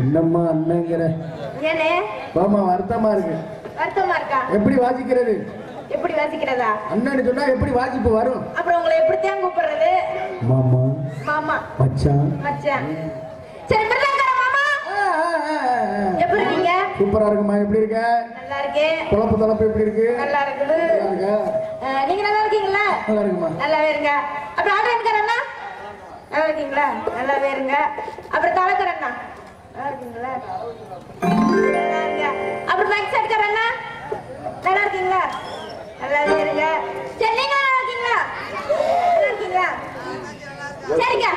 என்னம்மா அண்ணங்கிற? பாமா வருத்தமா இருக்கு. வருத்தமா இருக்கா? எப்படி வாசிக்கிறது? எப்படி வாசிக்கிறதா? அண்ணன்னு சொன்னா எப்படி வாசிப்பு வரும்? அப்புறம் உங்களை எப்படித்தான் கூப்பிடுறது? மாமா மாமா. மச்சான். மச்சான். சரி மிருதங்க மாமா. எப்படி இருக்கீங்க? சூப்பரா இருக்குமா? எப்படி இருக்க? நல்லா இருக்கேன் குழப்பு தளப்பு எப்படி இருக்கு? நல்லா இருக்குது. நீங்க நல்லா இருக்கீங்களா? நல்லா இருக்குமா? நல்லாவே இருங்க. அப்புறம் ஆர்டர் எடுக்கிறண்ணா நல்லா இருக்கீங்களா? நல்லாவே இருங்க. அப்புறம் தலைக்கிறண்ணா நல்லா இருக்கீங்களா? நல்லா நல்லா இருக்கீங்களா? நல்லாவே இருங்க சரி நல்லா இருக்கீங்களா? நல்லா இருக்கீங்களா சரிங்க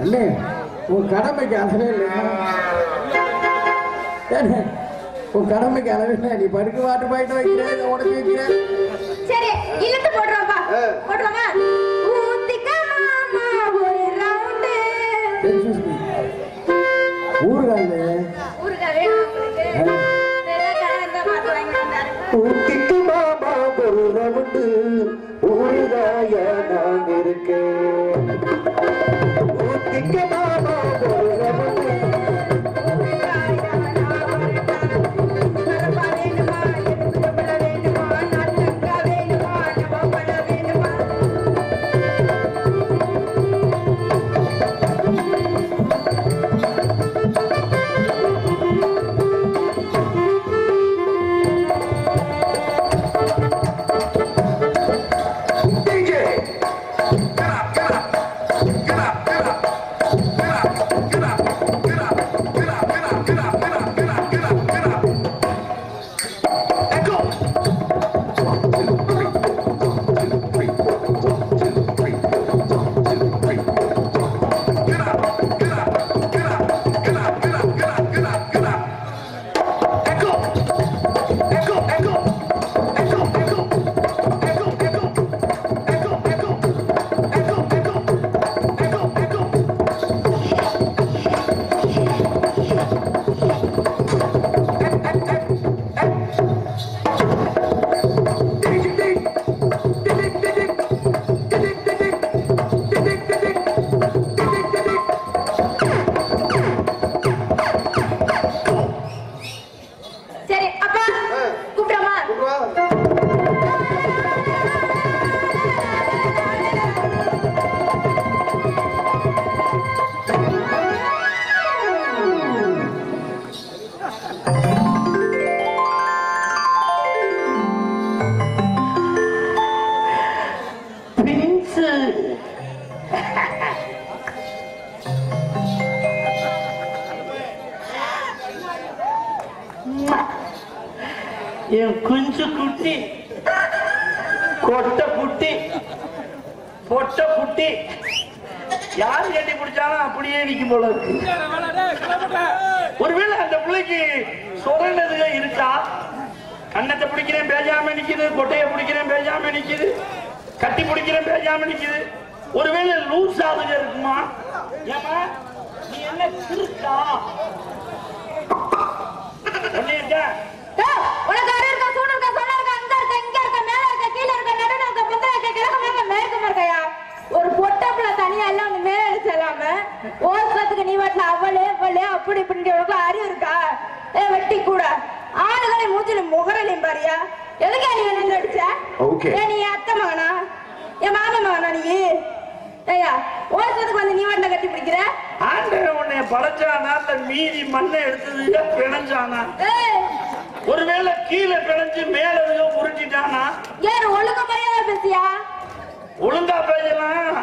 அண்ணே உன் கடமைக்கு அளவே இல்லை உன் கடமைக்கு அளவே இல்லை நீ படுக்க வாட்டு பாயிட்டு வைக்கிறேன் உடச்சு வைக்கிறேன் சரி இழுத்து போடுறோம்ப்பா ஆ. போடுறோமா ஊத்திக்க மாமா ஒரு ரவுண்டு மாமா ஒரு ஊறுகாய நான் இருக்கேன் ஊட்டிக்கு மாமா என் குஞ்சு குட்டி கொட்டை குட்டி பொட்ட குட்டி. யாரு கட்டி பிடிச்சாலும் அப்படியே நிக்கும் போல இருக்கு. ஒருவேளை அந்த பிள்ளைக்கு சுரண்டதுக இருக்கா? கண்ணத்தை பிடிக்கிறேன் பேஜாம நிக்குது கொட்டையை பிடிக்கிறேன் பேஜாம நிக்குது கட்டி பிடிக்கிறேன் பேஜாம நிக்குது. ஒருவேளை லூஸ் ஆகுது இருக்குமா? ஏமா நீ என்ன இருக்கா சொல்லியிருக்கேன் ஏய், உனக்கு அரை இருக்கா, சூடு இருக்கா, சொன்ன இருக்கா, அங்க இருக்கா, இங்க இருக்கா, மேல இருக்கா, கீழ இருக்கா, நடுவுல இருக்கா, புறத்துல இருக்கா, கிழக்கு மேல, மேற்கு இருக்கையா ஒரு பொட்டை பிள்ளை தனியா எல்லாம் வந்து மேல செல்லாம ஓசத்துக்கு நீ வாட்டில அவளே அவளே அப்படி இப்படி உனக்கு அறிவு இருக்கா? ஏ வெட்டி கூட. ஆளுகளை மூச்சில முகரலையும் பாரியா? எதுக்கா நீ என்ன அடிச்ச. ஏ நீ அத்தை மகனா? என் மாமி மகனா நீ? ஏயா ஓசத்துக்கு வந்து நீ வாட்டில கட்டி பிடிக்கிற? ஆண்டவன் உன்னை படைச்சானா அந்த மீதி மண்ணை எடுத்தது பிணைஞ்சானா? ஒருவேளை கீழே பிணைஞ்சு மேல எதுக்கோ உருட்டிட்டானா ஏன் ஒழுங்கு மரியாதை பேசியா? ஒழுங்கா பேசலாம்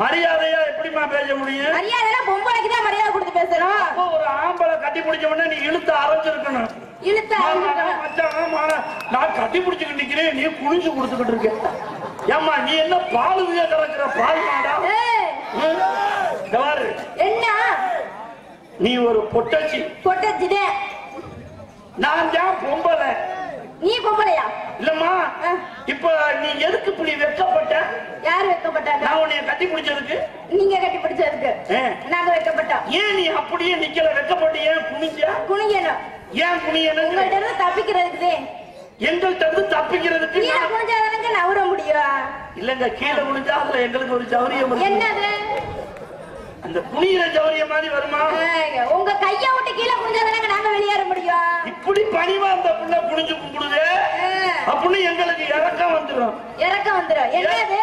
மரியாதையா எப்படிம்மா பேச முடியும்? மரியாதை பொம்பளைக்கு தான் மரியாதை கொடுத்து பேசணும். அப்போ ஒரு ஆம்பளை கட்டி பிடிச்ச உடனே நீ இழுத்து அரைஞ்சிருக்கணும். இழுத்து நான் கட்டி பிடிச்சுக்கிட்டு நிக்கிறேன் நீ குனிஞ்சு கொடுத்துக்கிட்டு இருக்க. ஏம்மா நீ என்ன பால் விய கலக்கிற பால் மாடா? பாரு. என்ன? நீ ஒரு பொட்டச்சி. பொட்டச்சிதே நான் தான் பொம்பளை. நீ பொம்பளையா? இல்லம்மா. இப்ப நீ எதுக்கு இப்படி வெட்கப்பட்ட யாரு வைக்கப்பட்டாங்க? நான் உன்னைய கட்டி பிடிச்சதுக்கு. நீங்க கட்டி பிடிச்சதுக்கு. நாங்க வைக்கப்பட்டோம். ஏன் நீ அப்படியே நிக்கல? வெட்கப்பட்டு ஏன் குனிஞ்ச? குனியணும். ஏன் குனியணும் உங்கள்ட்ட இருந்து தப்பிக்கிறதுக்கு. எங்கள்கிட்ட இருந்து தப்பிக்கிறதுக்கு நான்- குனிஞ்சாதானங்க நவர முடியும். இல்லங்க கீழே குனிஞ்சா அதுல எங்களுக்கு ஒரு சௌரியம். என்னது? அந்த குனியிற சௌரியம் மாதிரி வருமா? உங்க கைய விட்டு கீழே குனிஞ்சாதானங்க நாங்க வெளியேற முடியும். இப்படி பணிவா அந்த புள்ள குனிஞ்சு கும்பிடுது. அப்படின்னு எங்களுக்கு இறக்கம் வந்துடும் இறக்கம் வந்துரும். என்னது?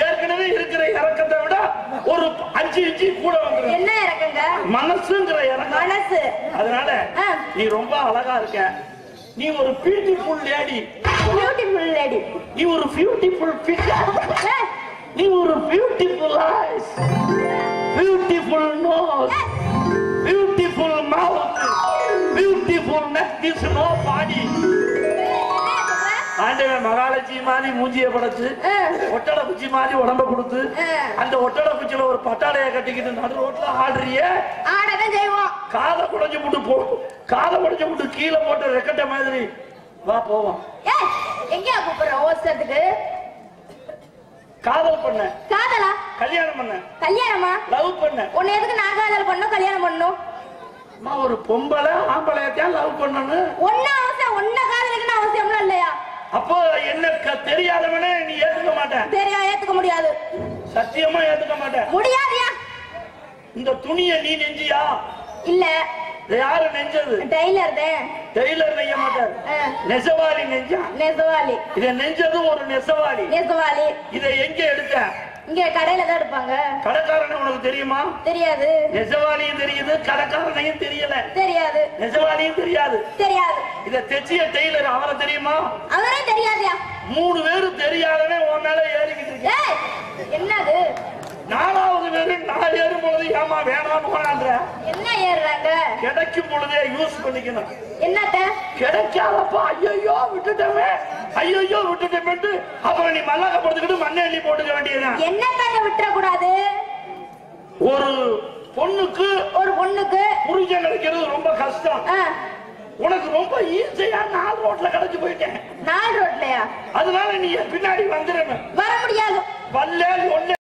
ஏற்கனவே இருக்கிற இறக்கத்தை விட ஒரு அஞ்சு இன்ச்சு கூட வந்துடும் என்ன இறக்கங்க? மனசுங்கிற இறக்கம். மனசு. அதனால. நீ ரொம்ப அழகா இருக்க. நீ ஒரு பியூட்டிஃபுல் லேடி பியூட்டிஃபுல் லேடி நீ ஒரு பியூட்டிஃபுல் ஃபிகர் நீ ஒரு beautiful eyes beautiful nose beautiful mouth beautiful neck this no body ஆண்டவன் மகாலட்சுமி மாதிரி மூஞ்சிய படைச்சு. ஒட்டடை குச்சி மாதிரி உடம்ப கொடுத்து. அந்த ஒட்டடை குச்சியில ஒரு பட்டாளைய கட்டிக்கிட்டு நடு ரோட்ல ஆடுறிய. காதை குடைஞ்சு விட்டு போ காதை குடைஞ்சு விட்டு கீழே போட்டு ரெக்கட்ட மாதிரி வா போவோம். எங்கயா கூப்பிடுற? ஓசத்துக்கு காதல் பண்ண. காதலா? கல்யாணம் பண்ண. கல்யாணமா? லவ் பண்ண. உன்னை எதுக்கு நான் காதல் பண்ணோம் கல்யாணம் பண்ணோம் அம்மா, ஒரு பொம்பளை ஆம்பளையத்தான் லவ் பண்ணணும் ஒன்ன அவசியம் ஒன்ன காதலுக்குன்னு அவசியம்லாம் இல்லையா? அப்போ என்ன தெரியாதவனே நீ ஏத்துக்க மாட்டேன். தெரியா ஏத்துக்க முடியாது. சத்தியமா ஏத்துக்க மாட்டேன். முடியாதியா? இந்த துணியை நீ நெஞ்சியா? இல்ல. யாரு நெஞ்சது? டெய்லர் தான் டெய்லர் நெய்ய மாட்டார். நெசவாளி நெஞ்சா? நெசவாளி. இதை நெஞ்சது ஒரு நெசவாளி. நெசவாளி. இதை எங்க எடுத்த இங்க கடையில தான் எடுப்பாங்க. கடைக்காரன் உனக்கு தெரியுமா? தெரியாது. நெசவாளியும் தெரியுது கடைக்காரனையும் தெரியல. தெரியாது. நெசவாளியும் தெரியாது. தெரியாது. இத தெச்சிய டெய்லர் அவரை தெரியுமா? அவரே தெரியாதியா? மூணு பேரு தெரியாதவன் உன் மேல ஏறிக்கிட்டு இருக்கு ஏய் என்னது? நாலாவது பேரு நான் ஏறும் பொழுது ஏமா வேணாம்னு போனான்ற? என்ன ஏறுறாங்க? கிடைக்கும் பொழுதே யூஸ் பண்ணிக்கணும். என்னத்த? கிடைக்காதப்பா ஐயோ விட்டுட்டமே. ஐயோ விட்டுட்டேன்ட்டு அப்புறம் நீ மல்லாக்க படுத்துக்கிட்டு மண்ணை எண்ணி போட்டுக்க வேண்டியதுதான். என்னத்தாங்க விட்டுற கூடாது ஒரு பொண்ணுக்கு ஒரு பொண்ணுக்கு புருஷன் கிடைக்கிறது ரொம்ப கஷ்டம். உனக்கு ரொம்ப ஈஸியா நாலு ரோட்ல கிடைச்சு போயிட்டேன். நாலு ரோட்லயா? அதனால நீ பின்னாடி வந்துடணும் வர முடியாது. வல்ல ஒண்ணு